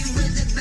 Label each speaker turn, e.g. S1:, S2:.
S1: you with the